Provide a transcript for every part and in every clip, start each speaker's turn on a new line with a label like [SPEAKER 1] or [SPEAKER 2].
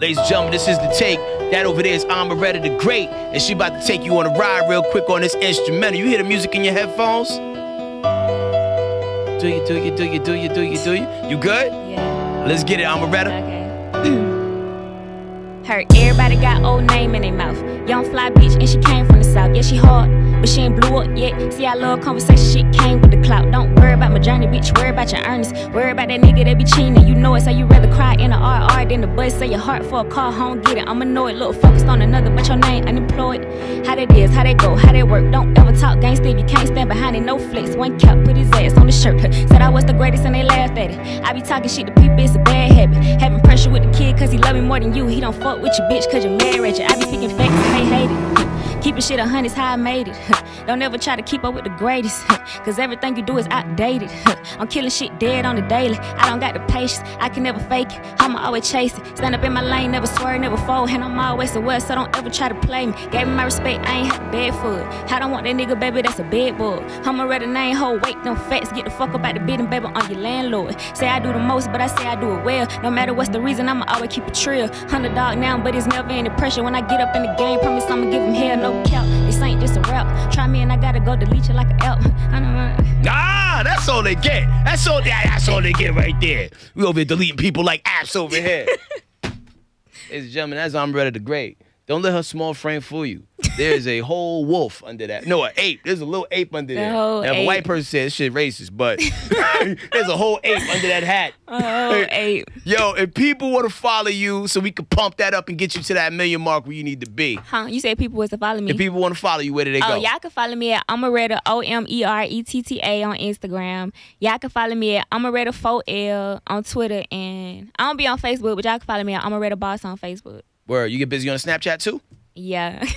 [SPEAKER 1] Ladies and gentlemen, this is the take. That over there is Omeretta the Great, and she about to take you on a ride real quick on this instrumental. You hear the music in your headphones? Do you, do you, do you, do you, do you, do you? You good?
[SPEAKER 2] Yeah.
[SPEAKER 1] Let's get it, Omeretta.
[SPEAKER 2] Okay. Heard everybody got old name in their mouth. Young fly bitch, and she came from the south. Yeah, she hard, but she ain't blew up yet. See, I love conversation. Shit came with the clout. Don't worry about my journey, bitch. Worry about your earnings. Worry about that nigga that be cheating. You know it, so you rather cry in a RR than the bus. Say your heart for a car, home get it. Know it. Look focused on another, but your name unemployed. How that is, how that go, how that work. Don't ever talk gangsta if you can't stand behind it. No flex. One cap, put his ass on the shirt. Said I was the greatest and they laughed at it. I be talking shit to people, it's a bad habit. Having pressure with the kid cause he love me more than you. He don't fuck with your bitch cause you're mad at you. I be picking facts they hate it. Keeping shit a hundred's how I made it. Don't ever try to keep up with the greatest. Cause everything you do is outdated. I'm killing shit dead on the daily. I don't got the patience, I can never fake it. I'ma always chase it. Stand up in my lane, never swerve, never fold. And I'm always aware, so don't ever try to play me. Gave me my respect, I ain't had beg for. I don't want that nigga, baby, that's a bed bug. I'ma read a name, hold weight, no facts. Get the fuck up out the bidding, baby, on your landlord. Say I do the most, but I say I do it well. No matter what's the reason, I'ma always keep it trill. Underdog now, but it's never any pressure. When I get up in the game, promise I'ma give him hell, no cap. This ain't just a rap. Try me and I gotta go delete you like an elk. I know.
[SPEAKER 1] Ah, that's all they get. That's all. That's all they get right there. We over here deleting people like apps over here. Ladies and gentlemen, that's Omeretta the Great. Don't let her small frame fool you. There's a whole wolf under that. No, an ape. There's a little ape under there. now, if a white person says shit racist, but there's a whole ape under that hat.
[SPEAKER 2] Oh, eight.
[SPEAKER 1] Yo, if people want to follow you so we can pump that up and get you to that million mark where you need to be.
[SPEAKER 2] Huh? You said people was to follow me.
[SPEAKER 1] If people want to follow you, where do they
[SPEAKER 2] Oh,
[SPEAKER 1] go?
[SPEAKER 2] Oh, y'all can follow me at Omeretta O M E R E T T A on Instagram. Y'all can follow me at Omeretta 4L on Twitter, and I don't be on Facebook, but y'all can follow me at Omeretta Boss on Facebook.
[SPEAKER 1] Where you get busy on Snapchat too?
[SPEAKER 2] Yeah.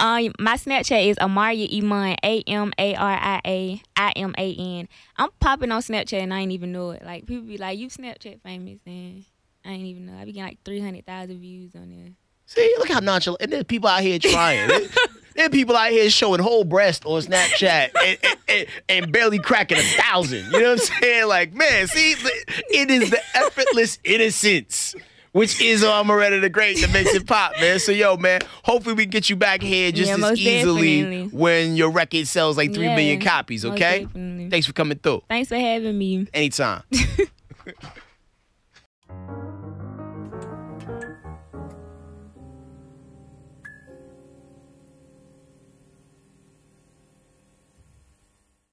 [SPEAKER 2] um, my Snapchat is Amaria Iman A M A R I A I M A N. I'm popping on Snapchat and I ain't even know it. Like people be like, "You Snapchat famous," and I ain't even know. I be getting like three hundred thousand views on there.
[SPEAKER 1] See, look how nonchalant. And there's people out here trying. there, there are people out here showing whole breast on Snapchat and, and, and, and barely cracking a thousand. You know what I'm saying? Like, man, see, it is the effortless innocence. Which is oh, Omeretta the Great that makes it pop, man. So, yo, man, hopefully we get you back here just
[SPEAKER 2] Yeah,
[SPEAKER 1] as easily
[SPEAKER 2] definitely.
[SPEAKER 1] when your record sells like three
[SPEAKER 2] Yeah,
[SPEAKER 1] million copies, okay? Thanks for coming through.
[SPEAKER 2] Thanks for having me.
[SPEAKER 1] Anytime.